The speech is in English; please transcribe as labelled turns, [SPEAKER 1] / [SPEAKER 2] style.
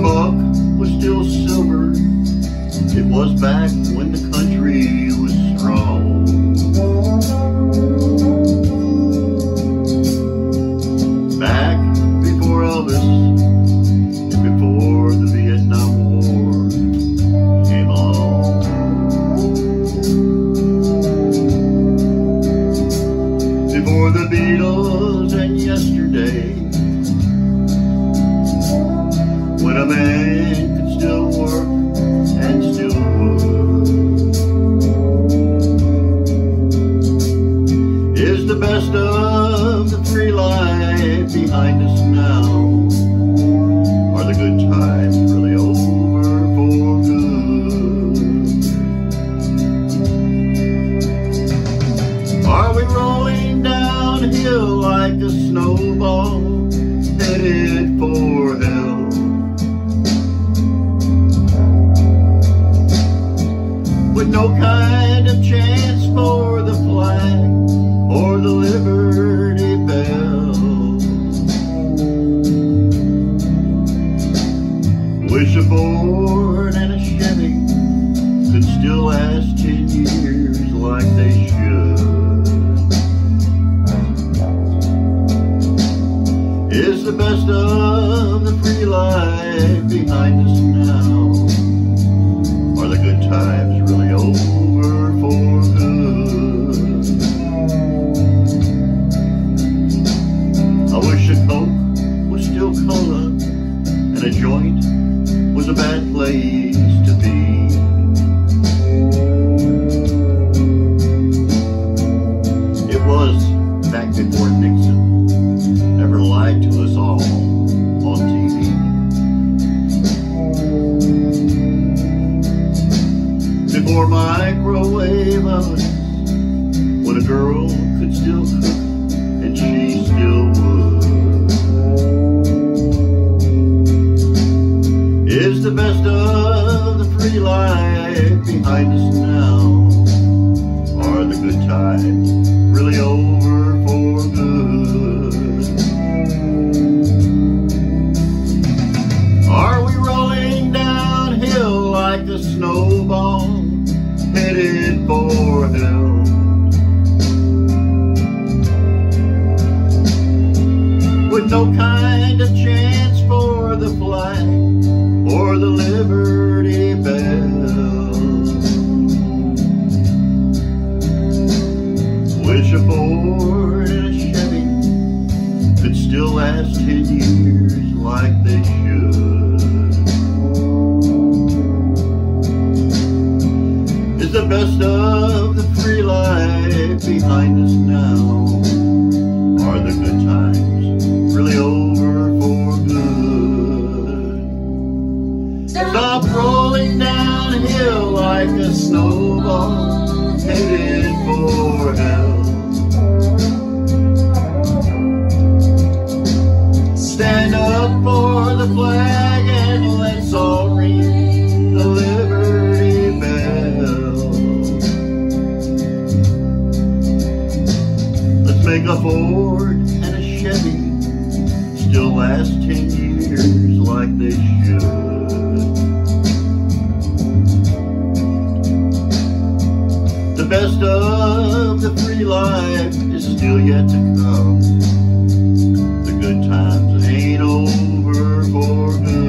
[SPEAKER 1] muck was still silver. It was back when the country was strong. Behind us now? Are the good times really over for good? Are we rolling downhill like a snowball headed for hell? with no kind of chance the best of the free life behind us now? Are the good times really over for good? I wish a Coke was still cola and a joint was a bad place to be. Ovens when a girl could still cook and she still would. Is the best of the free life behind us now. Are the good times really over Is the best of the free life behind us now? Are the good times really over for good? Stop rolling downhill like a snowball headed for hell. a Ford and a Chevy still last 10 years like they should. The best of the free life is still yet to come. The good times ain't over for good.